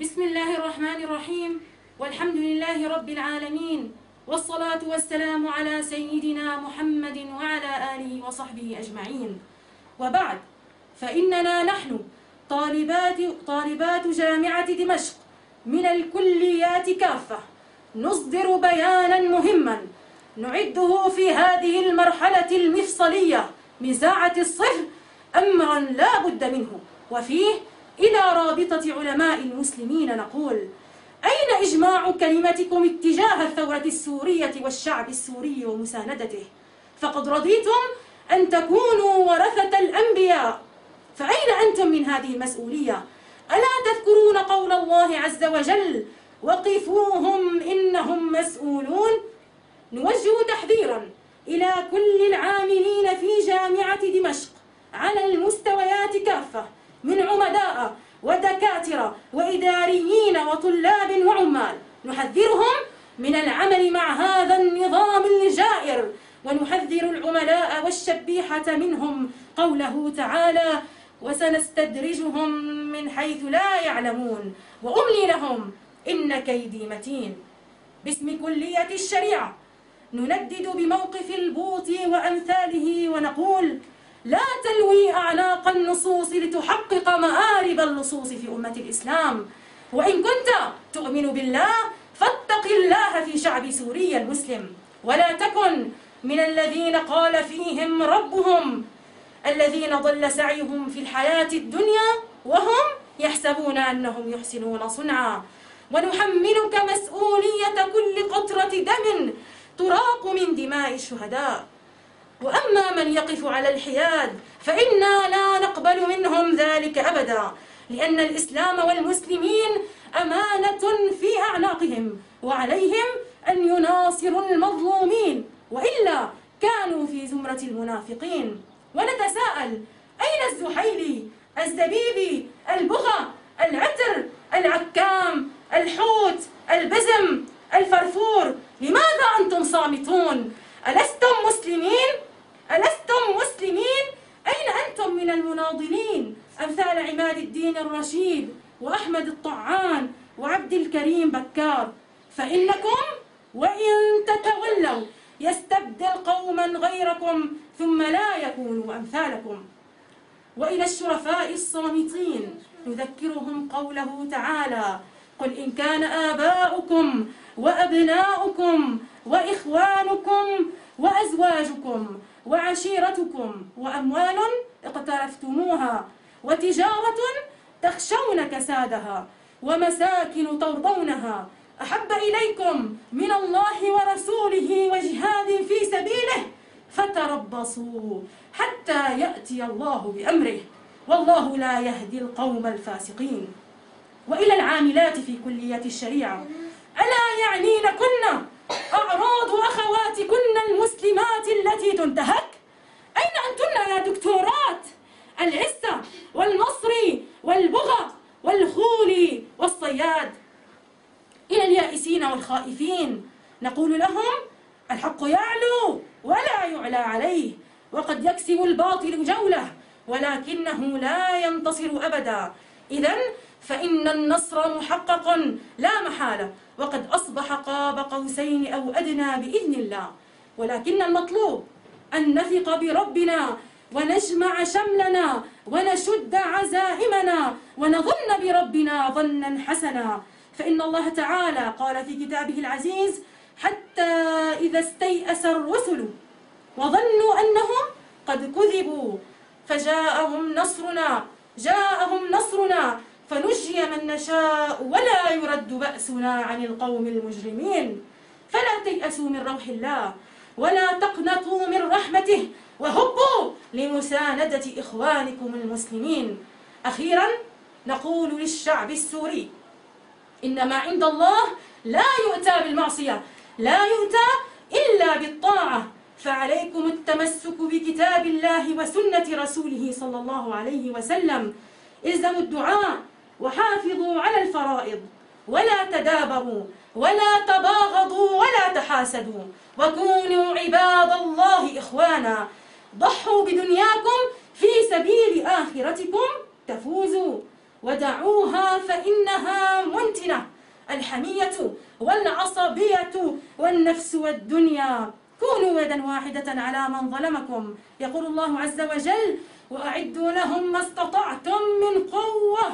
بسم الله الرحمن الرحيم. والحمد لله رب العالمين. والصلاة والسلام على سيدنا محمد وعلى آله وصحبه أجمعين. وبعد فإننا نحن طالبات, طالبات جامعة دمشق. من الكليات كافة. نصدر بيانا مهما. نعده في هذه المرحلة المفصلية. من ساعة الصفر. أمرا لا بد منه. وفيه إلى رابطة علماء المسلمين نقول أين إجماع كلمتكم اتجاه الثورة السورية والشعب السوري ومساندته؟ فقد رضيتم أن تكونوا ورثة الأنبياء. فأين أنتم من هذه المسؤولية؟ ألا تذكرون قول الله عز وجل وقفوهم إنهم مسؤولون نوجه تحذيرا إلى كل العاملين في جامعة دمشق على المستويات كافة. من عمداء ودكاترة وإداريين وطلاب وعمال. نحذرهم من العمل مع هذا النظام الجائر ونحذر العملاء والشبيحة منهم قوله تعالى وسنستدرجهم من حيث لا يعلمون وأملي لهم إن كيدي متين باسم كلية الشريعة نندد بموقف البوط وأمثاله ونقول لا تلوي أعناق النصوص لتحقق مآرب اللصوص في أمة الإسلام. وإن كنت تؤمن بالله فاتق الله في شعب سوريا المسلم. ولا تكن من الذين قال فيهم ربهم الذين ضل سعيهم في الحياة الدنيا وهم يحسبون أنهم يحسنون صنعا. ونحملك مسؤولية كل قطرة دم تراق من دماء الشهداء. وأما من يقف على الحياد فإنا لا نقبل منهم ذلك أبدا لأن الإسلام والمسلمين أمانة في أعناقهم وعليهم أن يناصروا المظلومين وإلا كانوا في زمرة المنافقين. ونتساءل أين الزحيلي الزبيبي البغى العتر العكام الحوت البزم الفرفور؟ لماذا أنتم صامتون؟ الدين الرشيد وأحمد الطعان وعبد الكريم بكار. فإنكم وإن تتولوا يستبدل قوما غيركم ثم لا يكونوا أمثالكم. وإلى الشرفاء الصامتين نذكرهم قوله تعالى قل إن كان آباؤكم وأبناؤكم وإخوانكم وأزواجكم وعشيرتكم وأموال اقترفتموها وتجارة تخشون كسادها ومساكن ترضونها. أحب إليكم من الله ورسوله وجهاد في سبيله فتربصوا حتى يأتي الله بأمره. والله لا يهدي القوم الفاسقين. وإلى العاملات في كلية الشريعة. ألا يعنينكن أعراض أخواتكن المسلمات التي تنتهك؟ إلى اليائسين والخائفين. نقول لهم الحق يعلو ولا يعلى عليه وقد يكسب الباطل جوله ولكنه لا ينتصر أبدا. إذا فإن النصر محقق لا محالة وقد أصبح قاب قوسين أو أدنى بإذن الله. ولكن المطلوب أن نثق بربنا ونجمع شملنا ونشد عزائمنا ونظن بربنا ظنا حسنا. فإن الله تعالى قال في كتابه العزيز حتى إذا استيأس الرسل وظنوا أنهم قد كذبوا فجاءهم نصرنا جاءهم نصرنا فنجي من نشاء ولا يرد بأسنا عن القوم المجرمين. فلا تيأسوا من روح الله ولا تقنطوا من رحمته وهبوا لمساندة إخوانكم المسلمين. أخيرا نقول للشعب السوري إن ما عند الله لا يؤتى بالمعصية لا يؤتى إلا بالطاعة. فعليكم التمسك بكتاب الله وسنة رسوله صلى الله عليه وسلم. الزموا الدعاء وحافظوا على الفرائض. ولا تدابروا ولا تباغضوا ولا تحاسدوا. وكونوا عباد الله إخوانا. ضحوا بدنياكم في سبيل آخرتكم تفوزوا. ودعوها فإنها الحمية والعصبية والنفس والدنيا. كونوا يدا واحدة على من ظلمكم. يقول الله عز وجل وأعدوا لهم ما استطعتم من قوة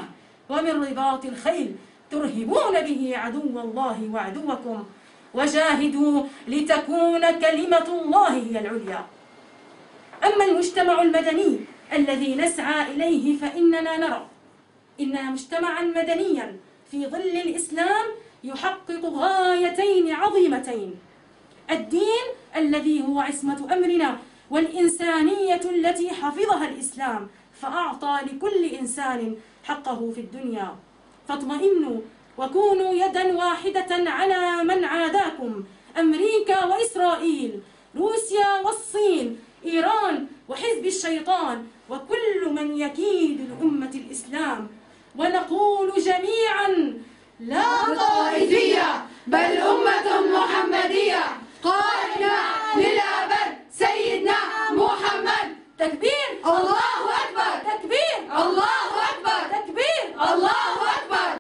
ومن رباط الخيل ترهبون به عدو الله وعدوكم. وجاهدوا لتكون كلمة الله هي العليا. أما المجتمع المدني الذي نسعى إليه فإننا نرى إننا مجتمعا مدنيا في ظل الإسلام يحقق غايتين عظيمتين. الدين الذي هو عصمة أمرنا والإنسانية التي حفظها الإسلام فأعطى لكل إنسان حقه في الدنيا. فاطمئنوا وكونوا يدا واحدة على من عاداكم أمريكا وإسرائيل روسيا والصين إيران وحزب الشيطان وكل من يكيد لأمة الإسلام. ونقول جميعا لا طائفية بل أمة محمدية. قائمة